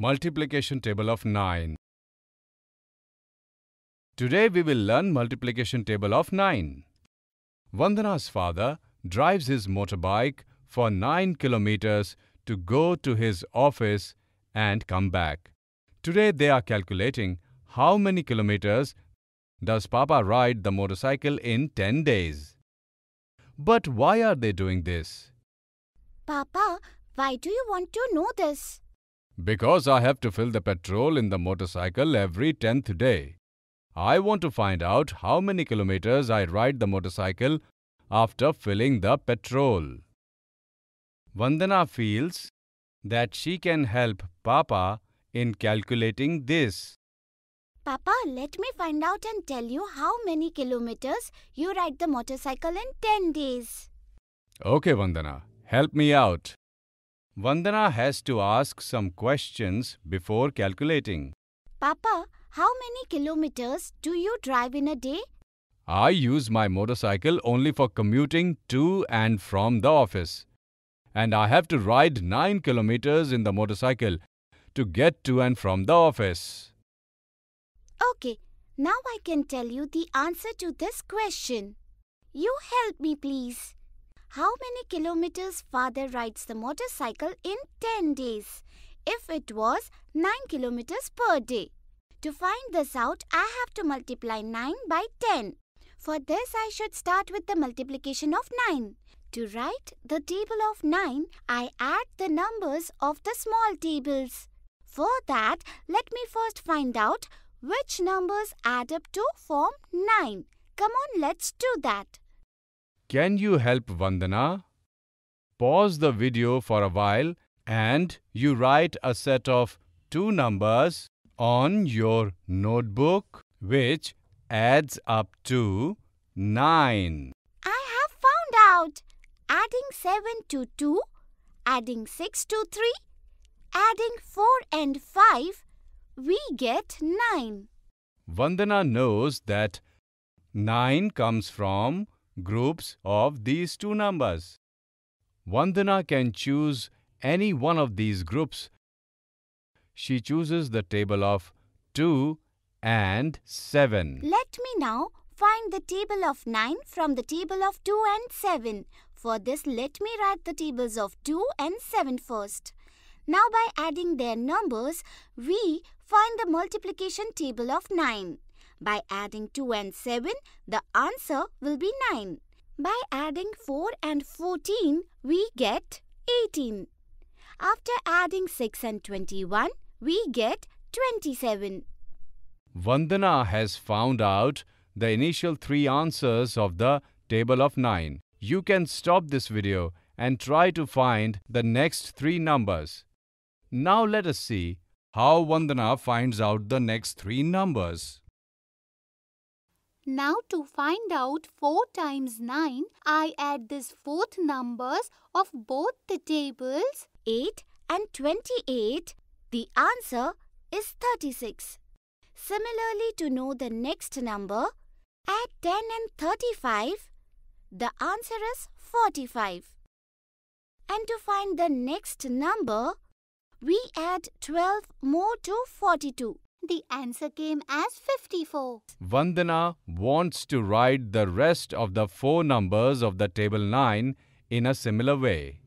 Multiplication table of 9. Today we will learn multiplication table of 9. Vandana's father drives his motorbike for 9 kilometers to go to his office and come back. Today they are calculating how many kilometers does Papa ride the motorcycle in 10 days. But why are they doing this? Papa, why do you want to know this? Because I have to fill the petrol in the motorcycle every 10th day. I want to find out how many kilometers I ride the motorcycle after filling the petrol. Vandana feels that she can help Papa in calculating this. Papa, let me find out and tell you how many kilometers you ride the motorcycle in 10 days. Okay, Vandana, help me out. Vandana has to ask some questions before calculating. Papa, how many kilometers do you drive in a day? I use my motorcycle only for commuting to and from the office. And I have to ride 9 kilometers in the motorcycle to get to and from the office. Okay, now I can tell you the answer to this question. You help me, please. How many kilometers father rides the motorcycle in 10 days? If it was 9 kilometers per day. To find this out, I have to multiply 9 by 10. For this, I should start with the multiplication of 9. To write the table of 9, I add the numbers of the small tables. For that, let me first find out which numbers add up to form 9. Come on, let's do that. Can you help Vandana? Pause the video for a while and you write a set of two numbers on your notebook which adds up to 9. I have found out. Adding 7 to 2, adding 6 to 3, adding 4 and 5, we get 9. Vandana knows that 9 comes from groups of these two numbers. Vandana can choose any one of these groups. She chooses the table of 2 and 7. Let me now find the table of 9 from the table of 2 and 7. For this, let me write the tables of 2 and 7 first. Now by adding their numbers, we find the multiplication table of 9. By adding 2 and 7, the answer will be 9. By adding 4 and 14, we get 18. After adding 6 and 21, we get 27. Vandana has found out the initial three answers of the table of 9. You can stop this video and try to find the next three numbers. Now let us see how Vandana finds out the next three numbers. Now to find out 4 times 9, I add this fourth numbers of both the tables. 8 and 28, the answer is 36. Similarly, to know the next number, add 10 and 35, the answer is 45. And to find the next number, we add 12 more to 42. The answer came as 54. Vandana wants to write the rest of the four numbers of the table 9 in a similar way.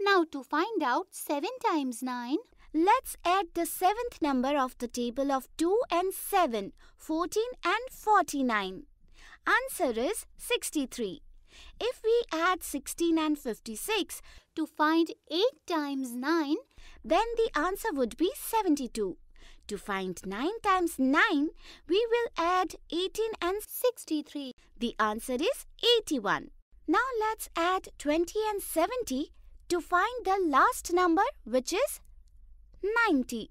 Now to find out 7 times 9, Let's add the seventh number of the table of 2 and 7, 14 and 49. Answer is 63. If we add 16 and 56, to find 8 times 9, then the answer would be 72. To find 9 times 9, we will add 18 and 63. the answer is 81. Now let's add 20 and 70 to find the last number which is 90.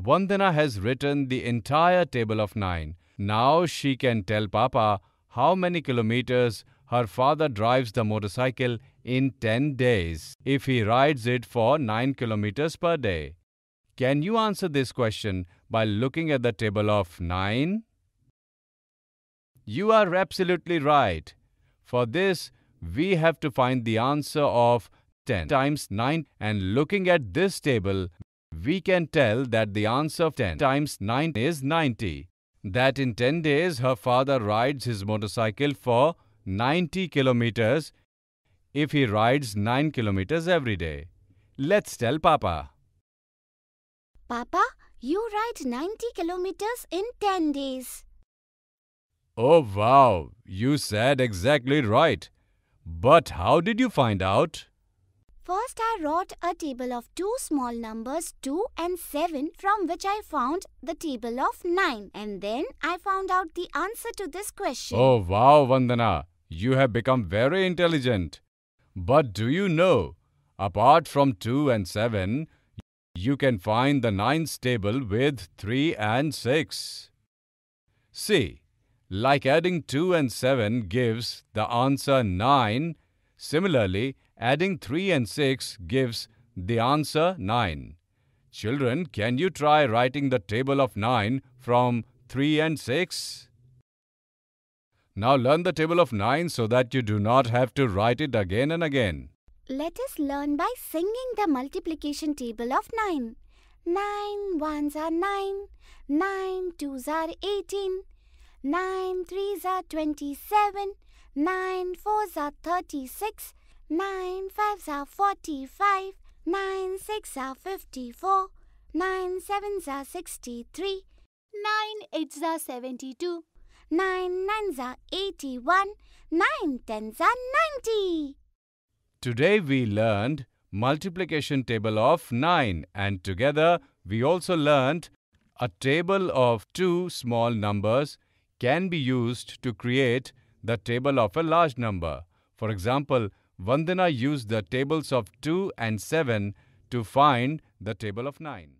Vandana has written the entire table of 9. Now she can tell Papa how many kilometers her father drives the motorcycle in 10 days if he rides it for 9 kilometers per day. Can you answer this question by looking at the table of 9? You are absolutely right. For this, we have to find the answer of 10 times 9 and looking at this table, we can tell that the answer of 10 times 9 is 90. That in 10 days her father rides his motorcycle for 90 kilometers if he rides 9 kilometers every day. Let's tell Papa. Papa, you ride 90 kilometers in 10 days. Oh wow, you said exactly right. But how did you find out? First, I wrote a table of two small numbers 2 and 7 from which I found the table of 9 and then I found out the answer to this question. Oh wow, Vandana, you have become very intelligent. But do you know, apart from 2 and 7, you can find the 9's table with 3 and 6. See, like adding 2 and 7 gives the answer 9, similarly, adding 3 and 6 gives the answer 9. Children, can you try writing the table of 9 from 3 and 6? Now learn the table of 9 so that you do not have to write it again and again. Let us learn by singing the multiplication table of 9. 9 ones are 9, 9 twos are 18, 9 threes are 27, 9 fours are 36, 9 fives are 45, 9 six are 54, 9 sevens are 63, 9 eights are 72. 9 nines are 81, 9 tens are 90. Today we learned multiplication table of 9 and together we also learned a table of two small numbers can be used to create the table of a large number. For example, Vandana used the tables of 2 and 7 to find the table of 9.